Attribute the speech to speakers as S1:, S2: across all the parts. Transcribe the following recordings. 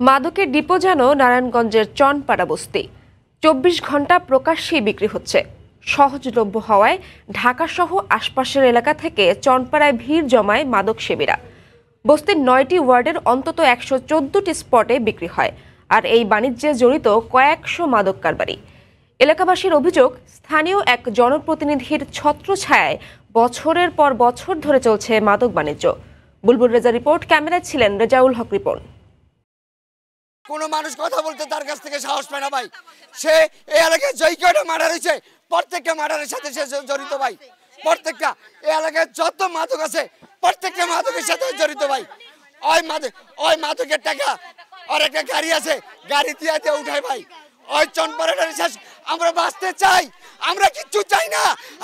S1: মাদকের ডিপো যেন নারায়ণগঞ্জের চনপাড়া বস্তি। চব্বিশ ঘণ্টা প্রকাশ্যেই বিক্রি হচ্ছে। সহজলভ্য হওয়ায় ঢাকাসহ আশপাশের এলাকা থেকে চনপাড়ায় ভিড় জমায় মাদক সেবীরা। বস্তির নয়টি ওয়ার্ডের অন্তত একশো চোদ্দটি স্পটে বিক্রি হয় আর এই বাণিজ্যে জড়িত কয়েকশো মাদক কারবারি। এলাকাবাসীর অভিযোগ, স্থানীয় এক জনপ্রতিনিধির ছত্রছায়ায় বছরের পর বছর ধরে চলছে মাদক বাণিজ্য। বুলবুল রেজা রিপোর্ট, ক্যামেরায় ছিলেন রেজাউল হক রিপন।
S2: কোনো মানুষ কথা বলতে তার কাছ থেকে সাহস পায় না ভাই। সে এই এলাকায় জয় কয়টা মার্ডার হয়েছে, প্রত্যেকটা মার্ডারের সাথে সে জড়িত ভাই। প্রত্যেকটা। এই এলাকায় যত মাদক আছে, প্রত্যেকটা মাদকের সাথে জড়িত ভাই। ওই মাদক, ওই মাদকের টাকা আর একটা গাড়ি আছে, গাড়ি দিয়ে দিয়ে উঠায় ভাই। ওই চনপাড়াটার শেষ। আমরা বাঁচতে চাই। আমরা কিচ্ছু চাই না।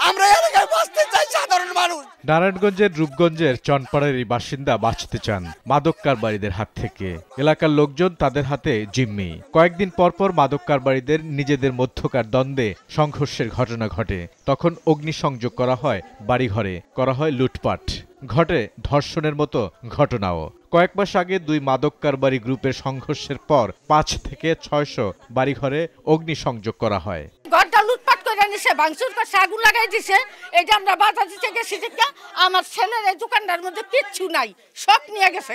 S2: আমরা এই এলাকায় বাঁচতে চাই সাধারণ মানুষ
S3: নারায়ণগঞ্জের রূপগঞ্জের চনপাড়ার এই বাসিন্দা বাঁচতে চান মাদক কারবারিদের হাত থেকে। এলাকার লোকজন তাদের হাতে জিম্মি। কয়েকদিন পরপর মাদক কারবারিদের নিজেদের মধ্যকার দ্বন্দ্বে সংঘর্ষের ঘটনা ঘটে। তখন অগ্নিসংযোগ করা হয় বাড়িঘরে, করা হয় লুটপাট। ঘটে ধর্ষণের মতো ঘটনাও। কয়েক মাস আগে দুই মাদক কারবারি গ্রুপের সংঘর্ষের পর পাঁচ থেকে ছয়শো বাড়িঘরে অগ্নিসংযোগ করা হয়।
S4: ঘরটা লুটপাট করে নিছে ভাঙচুর করে আগুন লাগাই দিছে এটা আমরা বাধা দিতে গেছি দেখা আমার ছেলের এই দোকানটার মধ্যে কিচ্ছু নাই সব নিয়ে গেছে।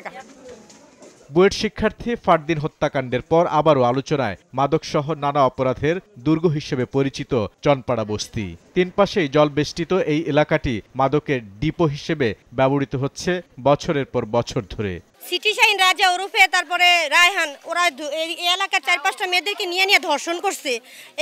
S3: বুয়েট শিক্ষার্থী ফারদিন হত্যাকাণ্ডের পর আবারও আলোচনায় মাদকসহ নানা অপরাধের দুর্গ হিসেবে পরিচিত চনপাড়া বস্তি তিন পাশেই জলবেষ্টিত এই এলাকাটি মাদকের ডিপো হিসেবে ব্যবহৃত হচ্ছে বছরের পর বছর ধরে
S5: সিটি শাহিন রাজা ওরফে তারপরে রায়হান ওরা এই এলাকার চার পাঁচটা মেয়েদেরকে নিয়ে নিয়ে ধর্ষণ করছে।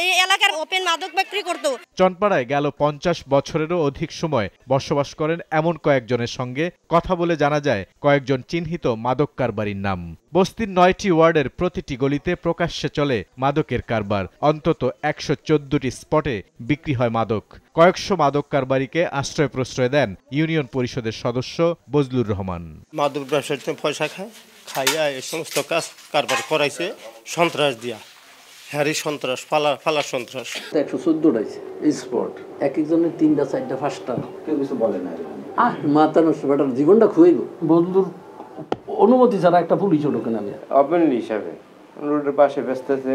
S5: এই এলাকার ওপেন মাদক বিক্রি করতো।
S3: চনপাড়ায় গেল পঞ্চাশ বছরেরও অধিক সময় বসবাস করেন এমন কয়েকজনের সঙ্গে। কথা বলে জানা যায় কয়েকজন চিহ্নিত মাদক কারবারির নাম। বস্তির নয়টি ওয়ার্ডের প্রতিটি গলিতে প্রকাশ্যে চলে মাদকের কারবার। অন্তত একশো চোদ্দটি স্পটে বিক্রি হয় মাদক। কয়েকশো মাদক কারবারিকে আশ্রয় প্রশ্রয় দেন ইউনিয়ন পরিষদের সদস্য বজলুর রহমান।
S6: মাদক ব্যবসার জন্য পয়সা খায়। খাইয়া এই সমস্ত কাজ কারবার করাইছে সন্ত্রাস দিয়া। হ্যারি সন্ত্রাস ফালা ফালা সন্ত্রাস।
S7: একশো চোদ্দোটাই স্পট এক একজনের তিনটা চারটা পাঁচটা। কেউ কিছু বলে না আহ মাথা নষ্ট বেটার জীবনটা খুঁইব। বন্ধুর অনুমতি ছাড়া একটা পুলিশ ঢোকে না আমি।
S8: হিসাবে। রোডের পাশে বেচতেছে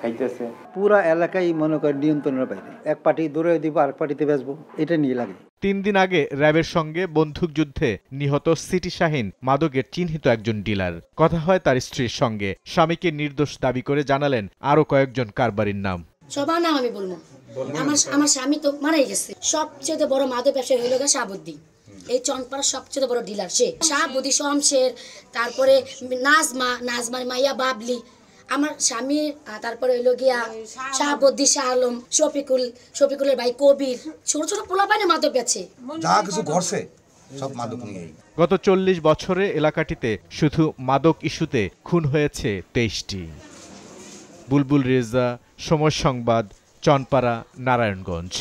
S8: খাইতেছে।
S9: পুরা এলাকায় মনে করে নিয়ন্ত্রণের বাইরে। এক পার্টি দূরে দিব আর পার্টিতে বেচবো এটা নিয়ে লাগে।
S3: তিন দিন আগে র্যাবের সঙ্গে বন্দুকযুদ্ধে নিহত সিটি শাহিন মাদকের চিহ্নিত একজন ডিলার। কথা হয় তার স্ত্রীর সঙ্গে। স্বামীকে নির্দোষ দাবি করে জানালেন আরও কয়েকজন কারবারির নাম।
S10: সবার নাম আমি বলব আমার আমার স্বামী তো মারাই গেছে। সবচেয়ে বড় মাদক ব্যবসায়ী হইল গিয়ে শাহাবুদ্দিন এই চনপাড়ার সবচেয়ে বড় ডিলার সে। শাহাবুদ্দি শমশের তারপরে নাজমা নাজমার মাইয়া বাবলি। আমার স্বামীর আহ, তারপরে হইল গিয়া শাহাবুদ্দি শাহ আলম। শফিকুল শফিকুলের ভাই কবির ছোট ছোট পোলা পায় মাদক বেছে
S11: যা কিছু ঘটছে সব মাদক নিয়েই
S3: গত চল্লিশ বছরে এলাকাটিতে শুধু মাদক ইস্যুতে খুন হয়েছে তেইশটি। বুলবুল রেজা সময় সংবাদ চনপাড়া নারায়ণগঞ্জ।